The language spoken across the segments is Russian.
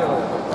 有。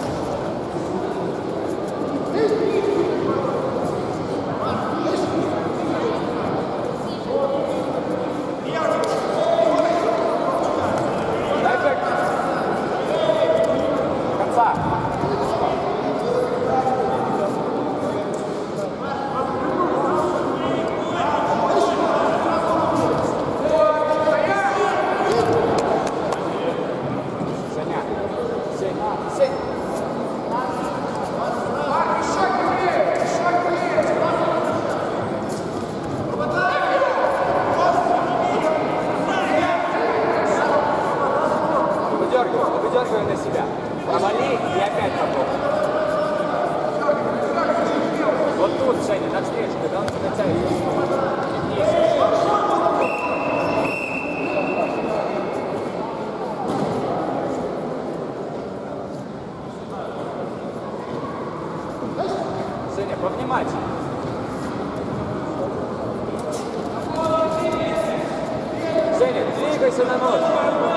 подчеркиваю на себя. Провали и опять попробуй. Вот тут, Саня, навстречу, когда он тебя тянет. повнимательнее. Зенит, двигайся на нос.